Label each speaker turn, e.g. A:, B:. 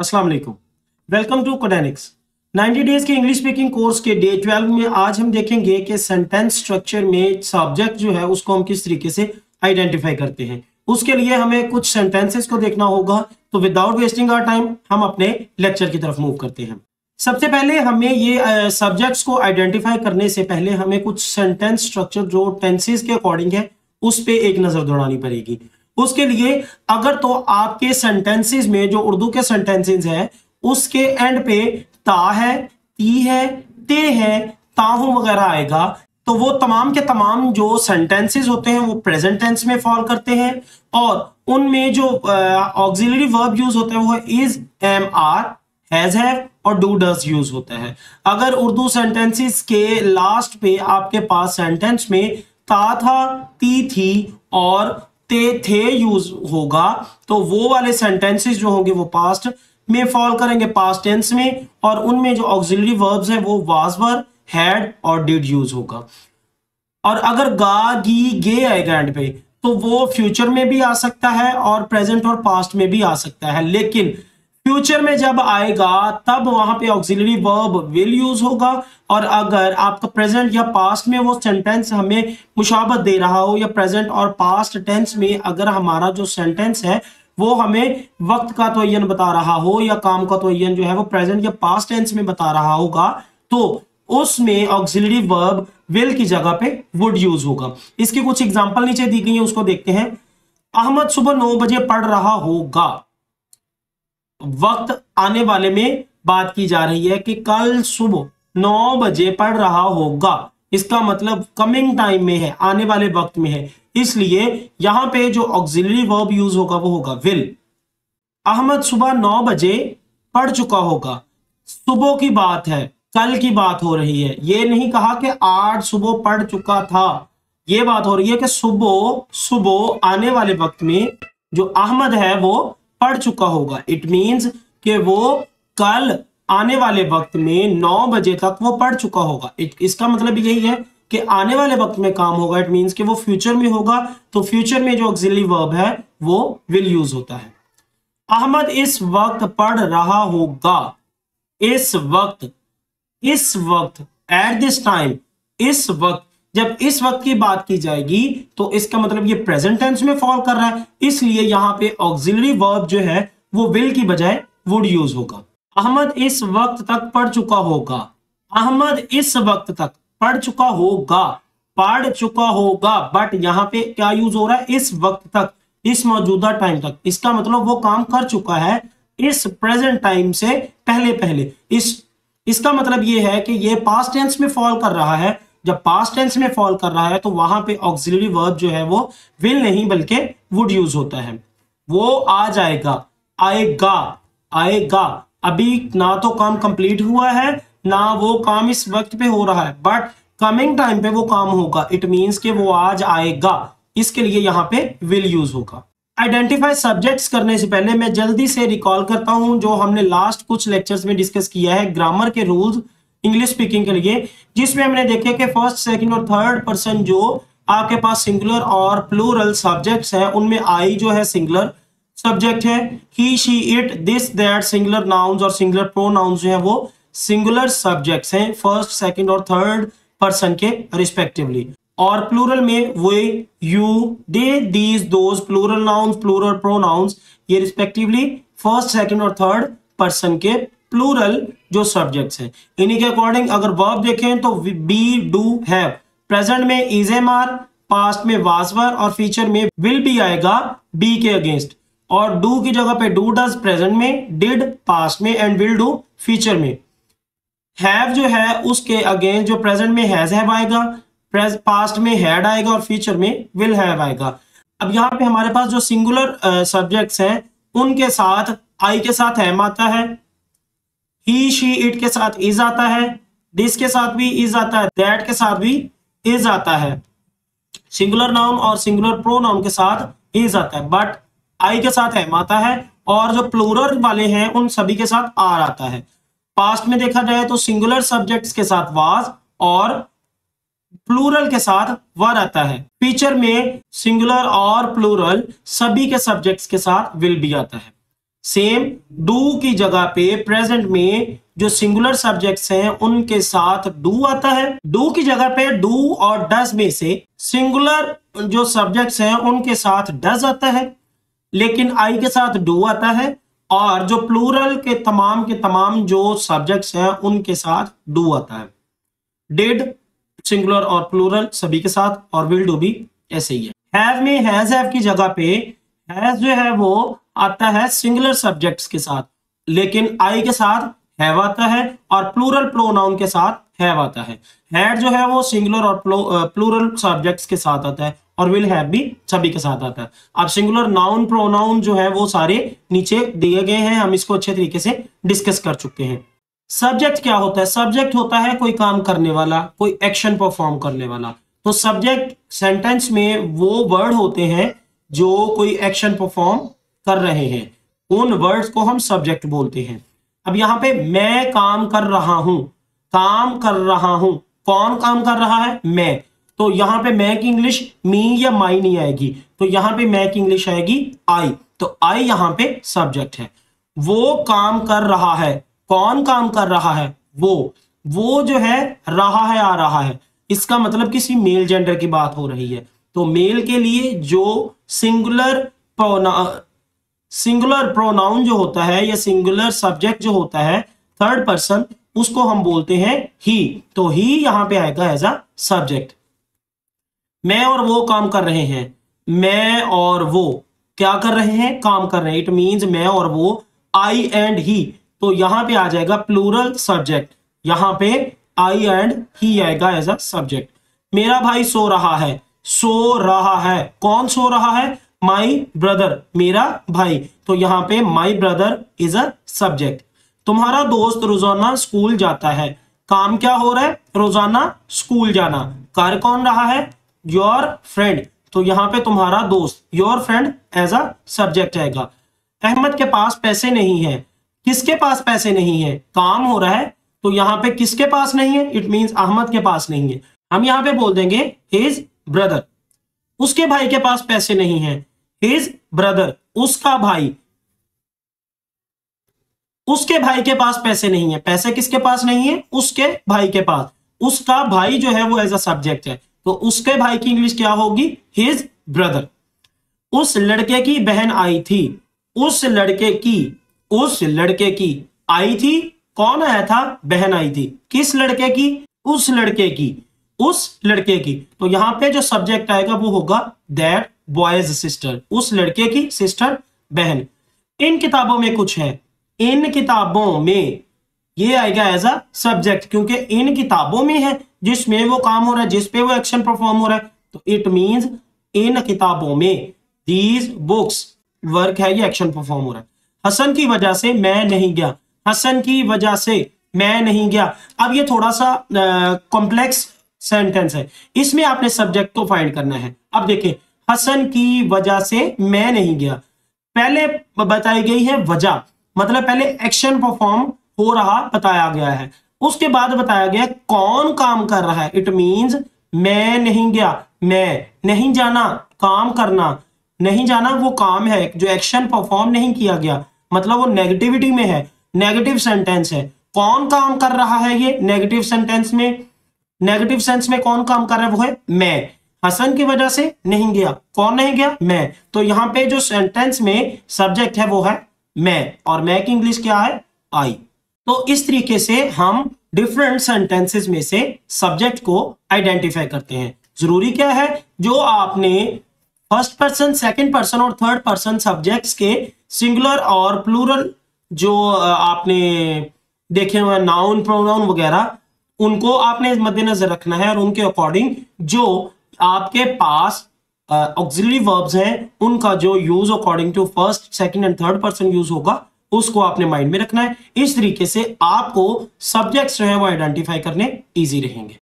A: अस्सलाम वालेकुम। Welcome to Codenix 90 days के इंग्लिश स्पीकिंग कोर्स के डे 12 में आज हम देखेंगे कि सेंटेंस स्ट्रक्चर में सब्जेक्ट जो है, उसको हम किस तरीके से आइडेंटिफाई करते हैं। उसके लिए हमें कुछ सेंटेंसेस को देखना होगा तो विदाउट वेस्टिंग आवर टाइम हम अपने लेक्चर की तरफ़ मूव करते हैं। सबसे पहले हमें ये सब्जेक्ट्स को आइडेंटिफाई करने से पहले हमें कुछ सेंटेंस स्ट्रक्चर जो टेंसेस के अकॉर्डिंग है, उस पर एक नज़र दौड़ानी पड़ेगी। उसके लिए अगर तो आपके सेंटेंसेस में, जो उर्दू के सेंटेंसेस है, उसके एंड पे ता है, ती है, ते है ताहू वगैरह आएगा तो वो तमाम के तमाम जो सेंटेंसेस होते हैं, वो प्रेजेंट टेंस में फॉल करते हैं और उनमें जो ऑक्सिलरी वर्ब यूज़ होता है, वो is am are has have और डू डस यूज़ होता है। अगर उर्दू सेंटेंसेस के लास्ट पे आपके पास सेंटेंस में ता था, ती थी और ते थे यूज़ होगा तो वो वाले सेंटेंसेस जो होंगे वो पास्ट में फॉल करेंगे पास्ट टेंस में, और उनमें जो ऑक्सिलरी वर्ब्स हैं, वो वाज वर हैड और डिड यूज़ होगा। और अगर गा, गी, गे आएगा एंड पे तो वो फ्यूचर में भी आ सकता है और प्रेजेंट और पास्ट में भी आ सकता है, लेकिन फ्यूचर में जब आएगा, तब वहाँ पे ऑक्सिलरी वर्ब विल यूज़ होगा। और अगर आपका प्रेजेंट या पास्ट में वो सेंटेंस हमें मुशाबत दे रहा हो या प्रेजेंट और पास्ट टेंस में अगर हमारा जो सेंटेंस है, वो हमें वक्त का तोयन बता रहा हो या काम का तोयन जो है वो प्रेजेंट या पास्ट टेंस में बता रहा होगा तो उसमें ऑक्सिलरी वर्ब विल की जगह पे वुड यूज़ होगा। इसकी कुछ एग्ज़ाम्पल नीचे दी गई है, उसको देखते हैं। अहमद सुबह नौ बजे पढ़ रहा होगा। वक्त आने वाले में बात की जा रही है कि कल सुबह नौ बजे पढ़ रहा होगा। इसका मतलब कमिंग टाइम में है, आने वाले वक्त में है। इसलिए यहाँ पे जो ऑक्सिलरी वर्ब यूज़ होगा, वो होगा विल अहमद सुबह नौ बजे पढ़ चुका होगा। सुबह की बात है, कल की बात हो रही है। ये नहीं कहा कि आज सुबह पढ़ चुका था। ये बात हो रही है कि सुबह सुबह आने वाले वक्त में जो अहमद है, वो पढ़ चुका होगा। इट मीन्स कि वो कल आने वाले वक्त में नौ बजे तक वो पढ़ चुका होगा। इसका मतलब यही है कि आने वाले वक्त में काम होगा। इट मीन्स कि वो फ्यूचर में होगा तो फ्यूचर में जो ऑक्सिलरी वर्ब है, वो विल यूज़ होता है। अहमद, इस वक्त पढ़ रहा होगा। इस वक्त इस वक्त एट दिस टाइम इस वक्त जब इस वक्त की बात की जाएगी तो इसका मतलब ये प्रेजेंट टेंस में फॉल कर रहा है। इसलिए यहाँ पे ऑक्सिलरी वर्ब जो है, वो विल की बजाय वुड यूज़ होगा। अहमद इस वक्त तक पढ़ चुका होगा। अहमद इस वक्त तक पढ़ चुका होगा। पढ़ चुका होगा। बट यहाँ पे क्या यूज़ हो रहा है? इस वक्त तक, इस मौजूदा टाइम तक। इसका मतलब वो काम कर चुका है इस प्रेजेंट टाइम से पहले पहले इस, इसका मतलब ये है कि ये पास्ट टेंस में फॉल कर रहा है। जब पास्ट टेंस में फॉल कर रहा है तो वहाँ पे ऑक्सिलरी वर्ब जो है वो विल नहीं, बल्कि वुड यूज़ होता है। वो आ जाएगा, आएगा आएगा। अभी ना तो काम कंप्लीट हुआ है, ना वो काम इस वक्त पे हो रहा है बट कमिंग टाइम पे वो काम होगा। इट मीन्स कि वो आज आएगा। इसके लिए यहाँ पे विल यूज़ होगा। आइडेंटिफाई सब्जेक्ट्स करने से पहले मैं जल्दी से रिकॉल करता हूँ, जो हमने लास्ट कुछ लेक्चर्स में डिस्कस किया है। ग्रामर के रूल्स इंग्लिश स्पीकिंग के लिए, जिसमें हमने देखे कि फ़र्स्ट सेकंड और थर्ड पर्सन जो आपके पास सिंगुलर और प्लूरल सब्जेक्ट्स हैं, उनमें आई जो है सिंगुलर सब्जेक्ट है। He she it this that singular nouns और सिंगुलर प्रोनाउंस जो है वो सिंगुलर सब्जेक्ट्स हैं फ़र्स्ट सेकंड और थर्ड पर्सन के रिस्पेक्टिवली और प्लूरल में we you they these those plural nouns plural pronouns ये रिस्पेक्टिवली फ़र्स्ट सेकंड और थर्ड पर्सन के प्लूरल जो सब्जेक्ट्स हैं। इन्हीं के अकॉर्डिंग अगर वर्ब देखें तो बी डू हैव प्रेजेंट में इज़ एम आर पास्ट में वाजवर और फ्यूचर में विल भी आएगा बी के अगेंस्ट और डू की जगह पे डू डज प्रेजेंट में डिड पास्ट में एंड विल डू फ्यूचर में। हैव जो है उसके अगेंस्ट जो प्रेजेंट में हैज़ हैव आएगा। पास्ट में हैड आएगा और फ्यूचर में विल हैव आएगा। अब यहाँ पे हमारे पास जो सिंगुलर सब्जेक्ट्स हैं, उनके साथ आई के साथ एम आता है। ही शी इट के साथ इज़ आता है दिस के साथ भी इज़ आता है दैट के साथ भी इज़ आता है। सिंगुलर नाउन और सिंगुलर प्रो नाउन के साथ इज़ आता है बट आई के साथ एम आता है और जो प्लूरल वाले हैं, उन सभी के साथ आर आता है। पास्ट में देखा जाए तो सिंगुलर सब्जेक्ट्स के साथ वाज और प्लूरल के साथ वर आता है। फीचर में सिंगुलर और प्लूरल सभी के सब्जेक्ट्स के साथ विल भी आता है। सेम डू की जगह पे प्रेजेंट में जो सिंगुलर सब्जेक्ट्स हैं, उनके साथ डू आता है। डू की जगह पे डू और डस में से सिंगुलर जो सब्जेक्ट्स हैं, उनके साथ डज आता है। लेकिन आई के साथ डू आता है और जो प्लूरल के तमाम के तमाम जो सब्जेक्ट्स हैं, उनके साथ डू आता है। डिड, सिंगुलर और प्लूरल सभी के साथ और विल डू भी ऐसे ही है। हैव में, हैज़ हैव की जगह पे हैज़ जो है वो आता है सिंगुलर सब्जेक्ट्स के साथ, लेकिन आई के साथ हैव आता है और प्लूरल प्रोनाउन के साथ हैव आता है। हैड जो है वो सिंगुलर और प्लूरल सब्जेक्ट्स के साथ आता है और विल हैव भी सभी के साथ आता है। अब सिंगुलर नाउन प्रोनाउन जो है वो सारे नीचे दिए गए हैं, हम इसको अच्छे तरीके से डिस्कस कर चुके हैं। सब्जेक्ट क्या होता है? सब्जेक्ट होता है कोई काम करने वाला, कोई एक्शन परफॉर्म करने वाला। तो सब्जेक्ट सेंटेंस में वो वर्ड होते हैं जो कोई एक्शन परफॉर्म कर रहे हैं। उन वर्ड्स को हम सब्जेक्ट बोलते हैं। अब यहाँ पे मैं काम कर रहा हूँ। काम कर रहा हूँ। कौन काम कर रहा है? मैं। तो यहाँ पे मैं की इंग्लिश मी या माई नहीं आएगी। तो यहाँ पे मैं की इंग्लिश आएगी आई तो आई यहाँ पे सब्जेक्ट है। वो काम कर रहा है। कौन काम कर रहा है? वो। वो जो है, रहा है, आ रहा है। इसका मतलब किसी मेल जेंडर की बात हो रही है। तो मेल के लिए जो सिंगुलर सिंगुलर प्रोनाउन जो होता है या सिंगुलर सब्जेक्ट जो होता है थर्ड पर्सन उसको हम बोलते हैं ही तो ही यहाँ पे आएगा एज अ सब्जेक्ट मैं और वो काम कर रहे हैं। मैं और वो क्या कर रहे हैं? काम कर रहे हैं। इट मींस मैं और वो आई एंड ही तो यहाँ पे आ जाएगा प्लूरल सब्जेक्ट यहाँ पे आई एंड ही आएगा एज अ सब्जेक्ट मेरा भाई सो रहा है। सो रहा है। कौन सो रहा है? माई ब्रदर मेरा भाई। तो यहाँ पे my brother is a subject तुम्हारा दोस्त रोज़ाना स्कूल जाता है। काम क्या हो रहा है? रोज़ाना स्कूल जाना। कर कौन रहा है? योर फ्रेंड तो यहाँ पे तुम्हारा दोस्त your friend as a subject आएगा अहमद के पास पैसे नहीं है। किसके पास पैसे नहीं है? काम हो रहा है। तो यहाँ पे किसके पास नहीं है? इट मींस अहमद के पास नहीं है। हम यहाँ पे बोल देंगे हिज ब्रदर, उसके भाई के पास पैसे नहीं है। हिज ब्रदर उसका भाई, उसके भाई के पास पैसे नहीं है। पैसे किसके पास नहीं है? उसके भाई के पास। उसका भाई जो है वो एज अ सब्जेक्ट है। तो उसके भाई की इंग्लिश क्या होगी? हिज ब्रदर उस लड़के की बहन आई थी। उस लड़के की, उस लड़के की आई थी। कौन आया था? बहन आई थी। किस लड़के की? उस लड़के की। उस लड़के की। तो यहाँ पे जो सब्जेक्ट आएगा वो होगा दैट बॉयज़ सिस्टर उस लड़के की सिस्टर बहन। इन किताबों में कुछ है। इन किताबों में ये आएगा एज अ सब्जेक्ट क्योंकि इन किताबों में है जिसमें वो काम हो रहा है, जिसपे वो एक्शन परफॉर्म हो रहा है। तो इट मींस इन किताबों में दीज बुक्स वर्क है, ये एक्शन परफॉर्म हो रहा है। हसन की वजह से मैं नहीं गया। हसन की वजह से मैं नहीं गया। अब ये थोड़ा सा कॉम्प्लेक्स सेंटेंस है। इसमें आपने सब्जेक्ट को फाइंड करना है। अब देखिए, हसन की वजह से मैं नहीं गया। पहले बताई गई है वजह। मतलब पहले एक्शन परफॉर्म हो रहा बताया गया है। उसके बाद बताया गया कौन काम कर रहा है। इट मींस मैं नहीं गया। मैं नहीं जाना, काम करना। नहीं जाना वो काम है। जो एक्शन परफॉर्म नहीं किया गया। मतलब वो नेगेटिविटी में है। नेगेटिव सेंटेंस है। कौन काम कर रहा है ये? नेगेटिव सेंटेंस में। नेगेटिव सेंस में कौन काम कर रहा है? वो है मैं। हसन की वजह से नहीं गया। कौन नहीं गया? मैं। तो यहाँ पे जो सेंटेंस में सब्जेक्ट है वो है मैं। और मैं की इंग्लिश क्या है? आई तो इस तरीके से हम डिफरेंट सेंटेंसेस में से सब्जेक्ट को आइडेंटिफाई करते हैं। ज़रूरी क्या है? जो आपने फ़र्स्ट पर्सन सेकंड पर्सन और थर्ड पर्सन सब्जेक्ट्स के सिंगुलर और प्लूरल जो आपने देखे हुए नाउन प्रोनाउन वगैरह उनको आपने मद्देनजर रखना है और उनके अकॉर्डिंग जो आपके पास ऑक्सिलरी वर्ब्स हैं, उनका जो use according to first second and third person use होगा, उसको आपने माइंड में रखना है। इस तरीके से आपको सब्जेक्ट्स जो है वो आइडेंटिफाई करने इजी रहेंगे।